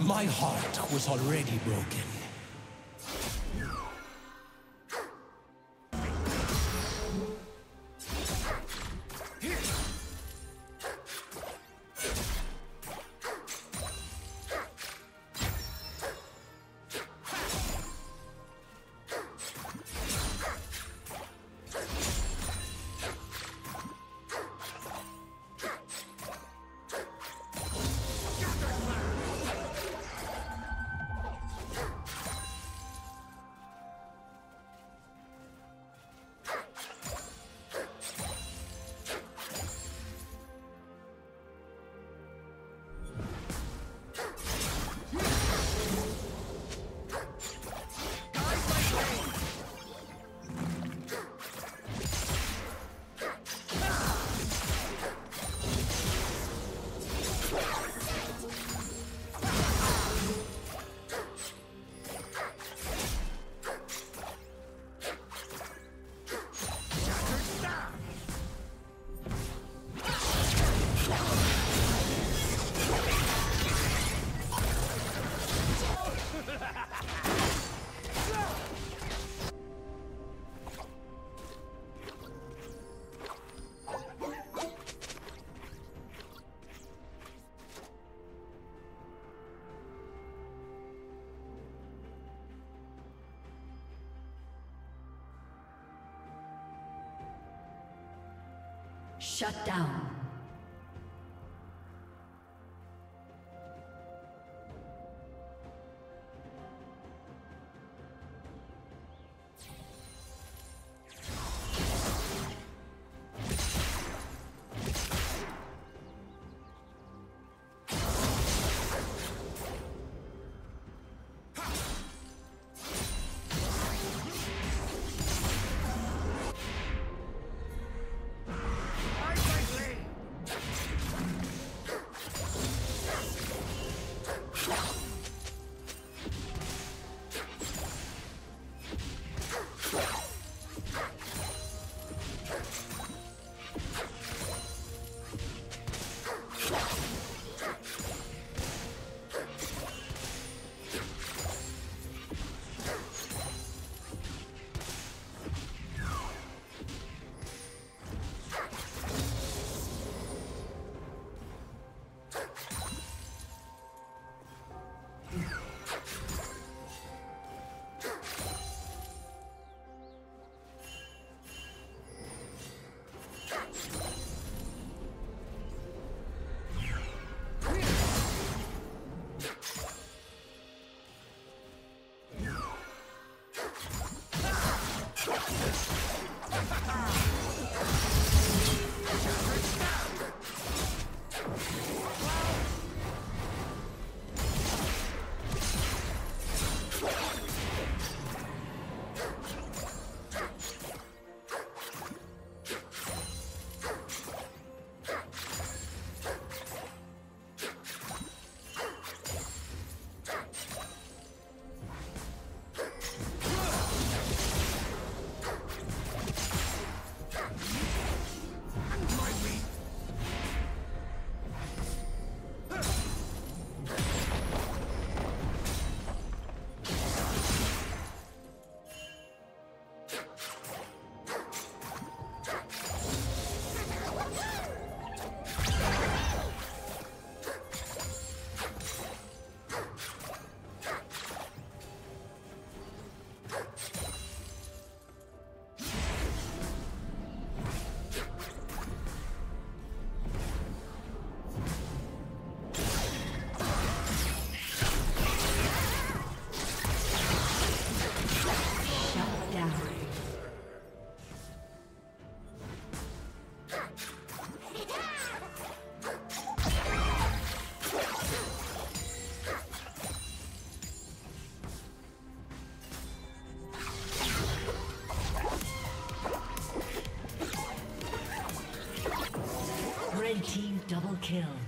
My heart was already broken. Shut down. Kill.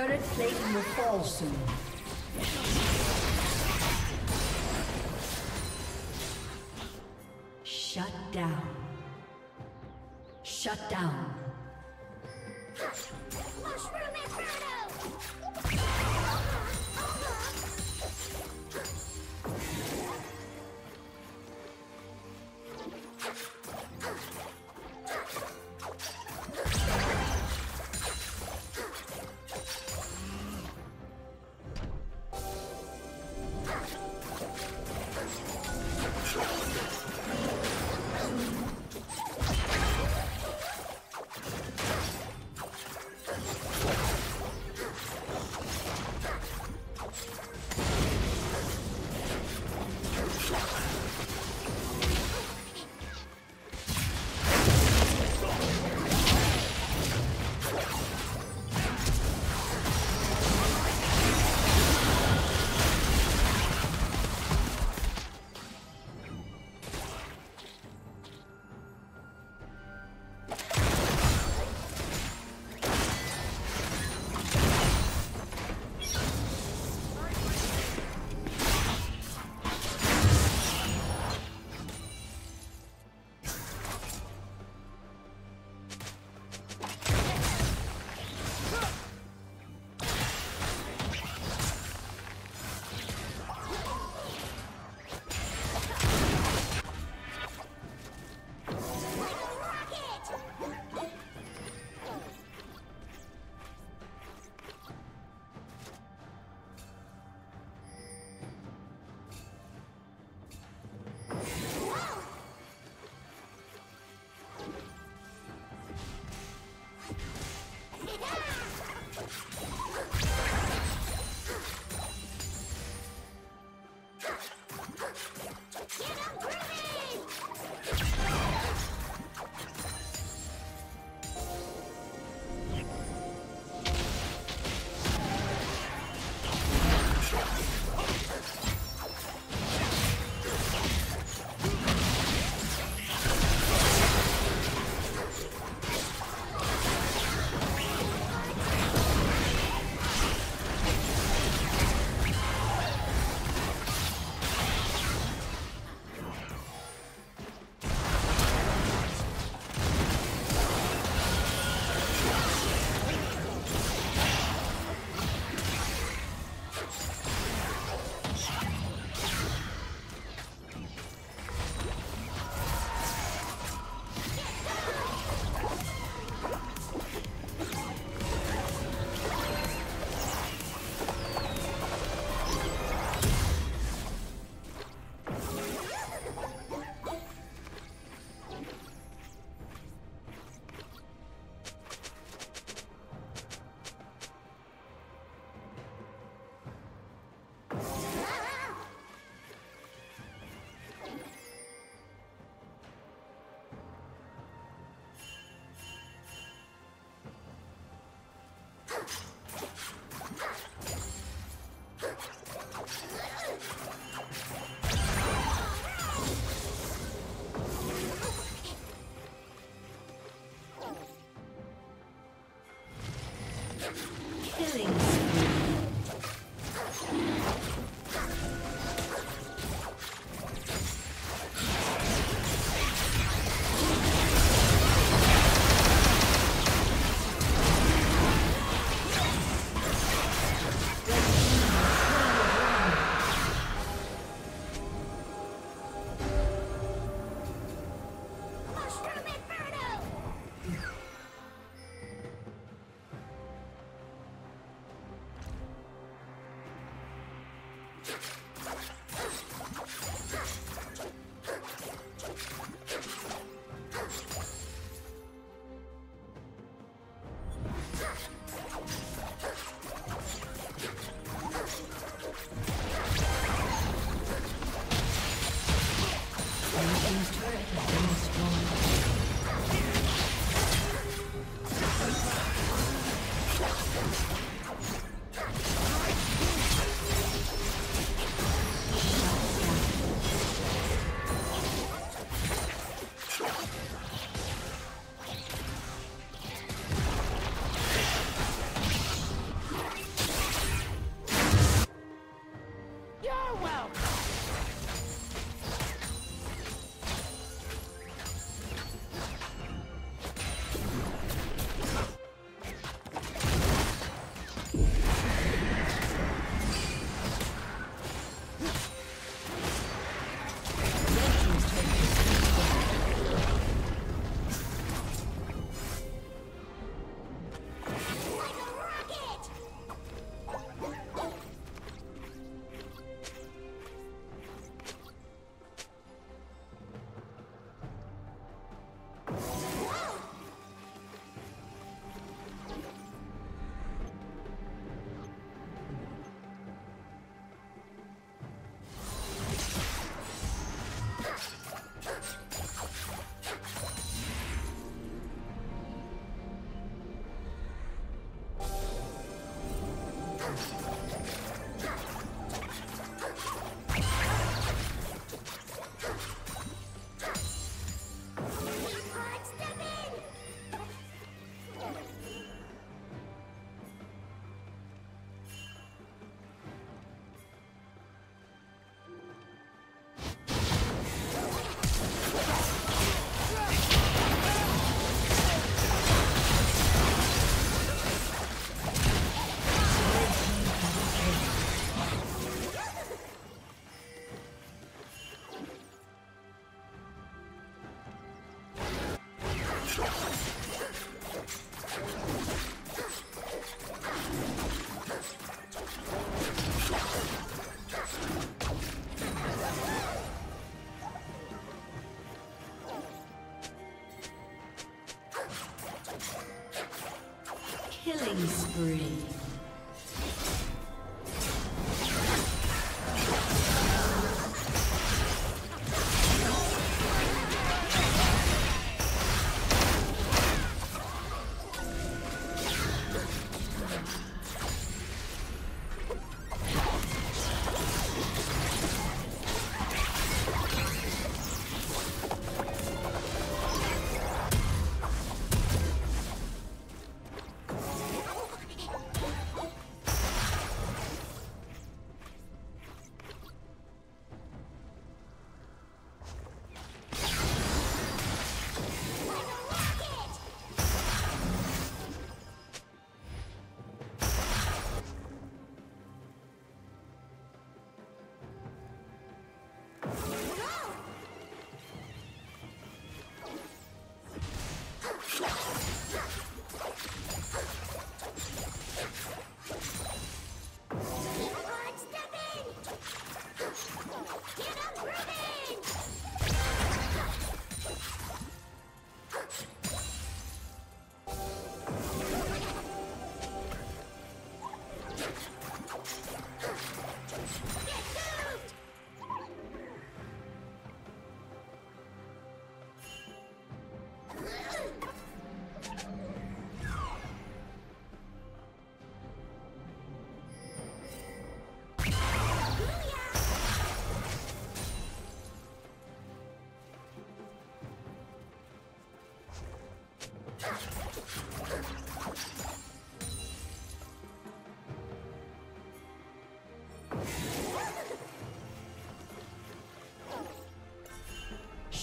Turret plate will fall soon. Shut down. Shut down.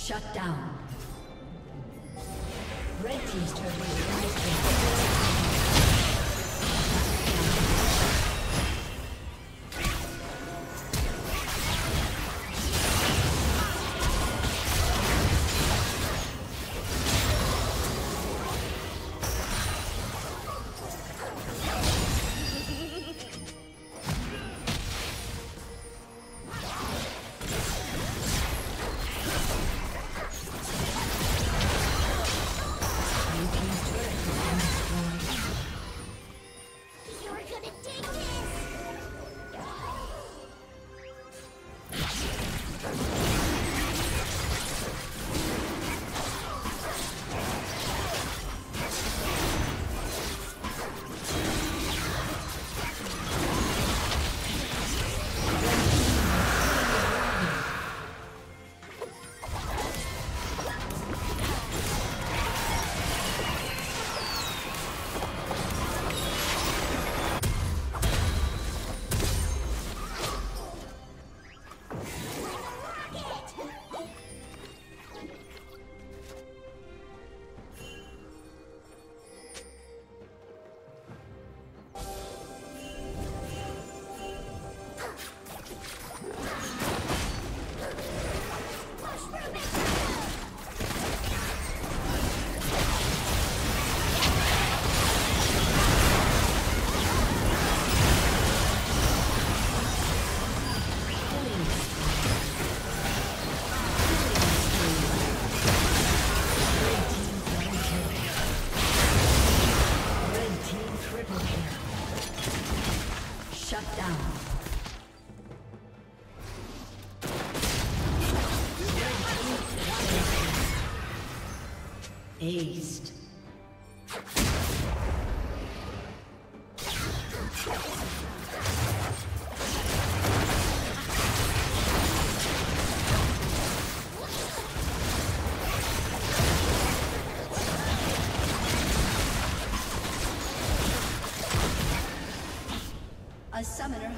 Shut down. Aced.